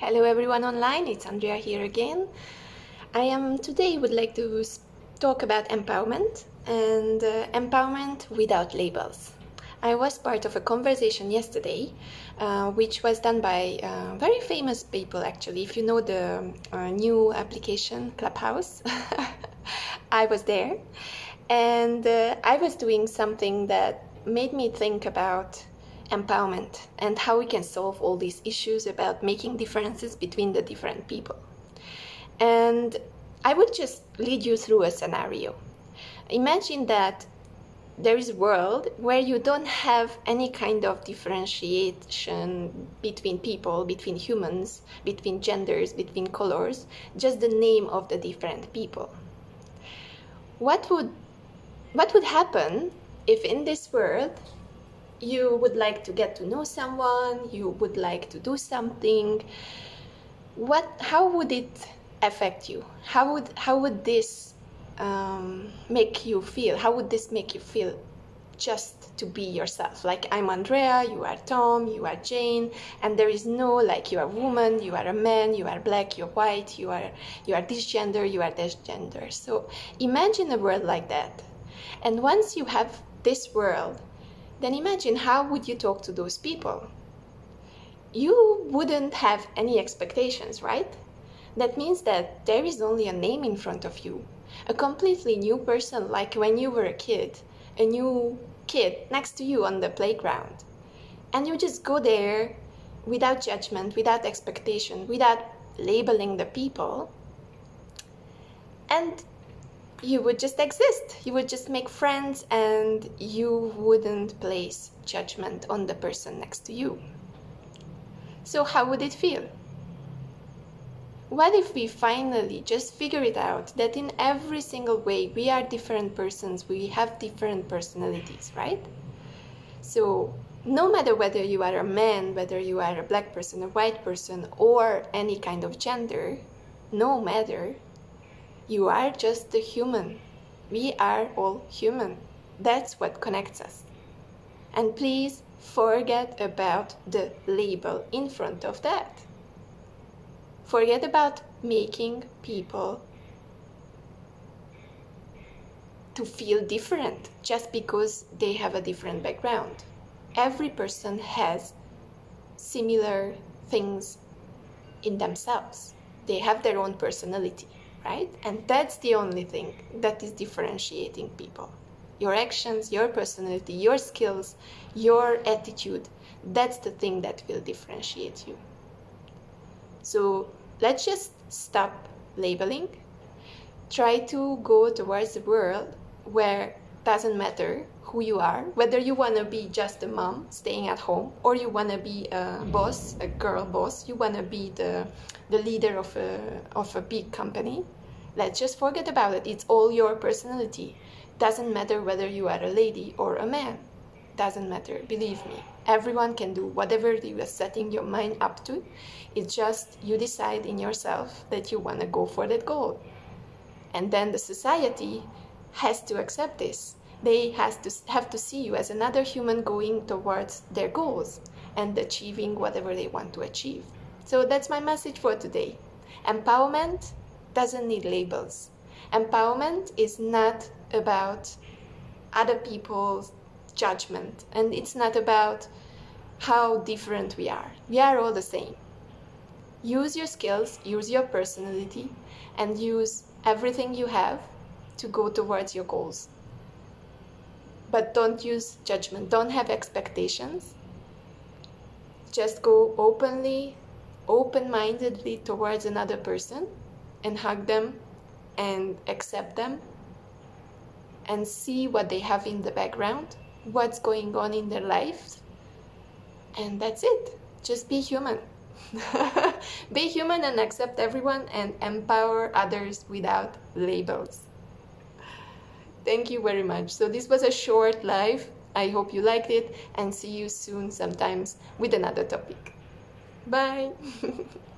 Hello everyone online, it's Andrea here again. I am today would like to talk about empowerment and uh, empowerment without labels. I was part of a conversation yesterday, uh, which was done by uh, very famous people actually. If you know the uh, new application Clubhouse, I was there, and uh, I was doing something that made me think about empowerment and how we can solve all these issues about making differences between the different people. And I would just lead you through a scenario. Imagine that there is a world where you don't have any kind of differentiation between people, between humans, between genders, between colors, just the name of the different people. What would what would happen if in this world you would like to get to know someone, you would like to do something, what how would it affect you? How would how would this um, make you feel? How would this make you feel just to be yourself? Like I'm Andrea, you are Tom, you are Jane, and there is no like you are a woman, you are a man, you are black, you're white, you are you are this gender, you are this gender. So imagine a world like that. And once you have this world, then imagine how would you talk to those people? You wouldn't have any expectations, right? That means that there is only a name in front of you, a completely new person, like when you were a kid, a new kid next to you on the playground. And you just go there without judgment, without expectation, without labeling the people. And you would just exist. You would just make friends and you wouldn't place judgment on the person next to you. So, how would it feel? What if we finally just figure it out that in every single way we are different persons, we have different personalities, right? So, no matter whether you are a man, whether you are a black person, a white person, or any kind of gender, no matter, you are just a human. We are all human. That's what connects us. And please forget about the label in front of that. Forget about making people to feel different just because they have a different background. Every person has similar things in themselves, they have their own personality right? And that's the only thing that is differentiating people. Your actions, your personality, your skills, your attitude, that's the thing that will differentiate you. So let's just stop labeling. Try to go towards a world where it doesn't matter who you are, whether you want to be just a mom staying at home or you want to be a boss, a girl boss, you want to be the, the leader of a, of a big company. Let's just forget about it. It's all your personality. Doesn't matter whether you are a lady or a man. Doesn't matter, believe me. Everyone can do whatever you are setting your mind up to. It's just you decide in yourself that you want to go for that goal. And then the society has to accept this they has to have to see you as another human going towards their goals and achieving whatever they want to achieve. So that's my message for today. Empowerment doesn't need labels. Empowerment is not about other people's judgment and it's not about how different we are. We are all the same. Use your skills, use your personality, and use everything you have to go towards your goals but don't use judgment. Don't have expectations. Just go openly, open mindedly towards another person and hug them and accept them and see what they have in the background, what's going on in their lives. And that's it. Just be human. be human and accept everyone and empower others without labels. Thank you very much. So this was a short live. I hope you liked it and see you soon sometimes with another topic. Bye.